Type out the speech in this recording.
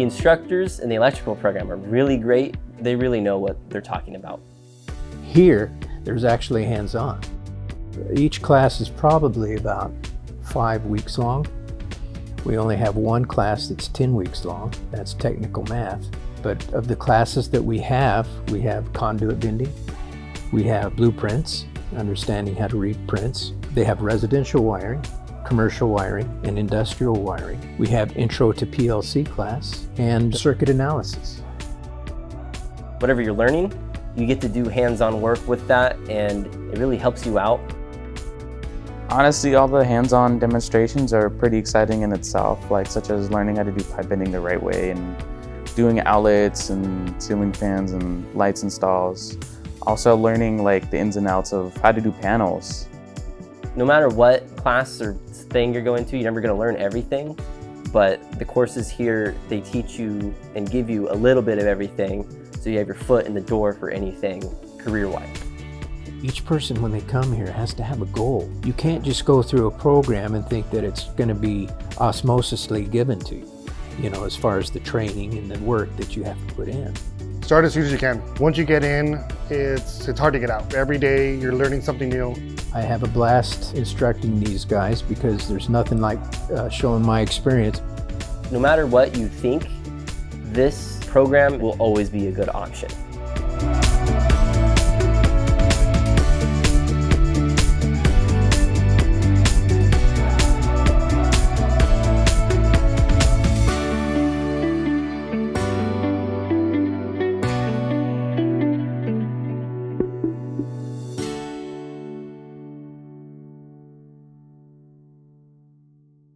The instructors in the electrical program are really great. They really know what they're talking about. Here, there's actually hands-on. Each class is probably about five weeks long. We only have one class that's 10 weeks long. That's technical math. But of the classes that we have, we have conduit bending, we have blueprints, understanding how to read prints. They have residential wiring, commercial wiring, and industrial wiring. We have intro to PLC class and circuit analysis. Whatever you're learning, you get to do hands-on work with that and it really helps you out. Honestly, all the hands-on demonstrations are pretty exciting in itself, like such as learning how to do pipe bending the right way and doing outlets and ceiling fans and lights installs. Also learning like the ins and outs of how to do panels. No matter what class or thing you're going to, you're never going to learn everything, but the courses here, they teach you and give you a little bit of everything so you have your foot in the door for anything career-wise. Each person, when they come here, has to have a goal. You can't just go through a program and think that it's going to be osmosisly given to you, you know, as far as the training and the work that you have to put in. Start as soon as you can. Once you get in, it's, it's hard to get out. Every day you're learning something new. I have a blast instructing these guys because there's nothing like uh, showing my experience. No matter what you think, this program will always be a good option.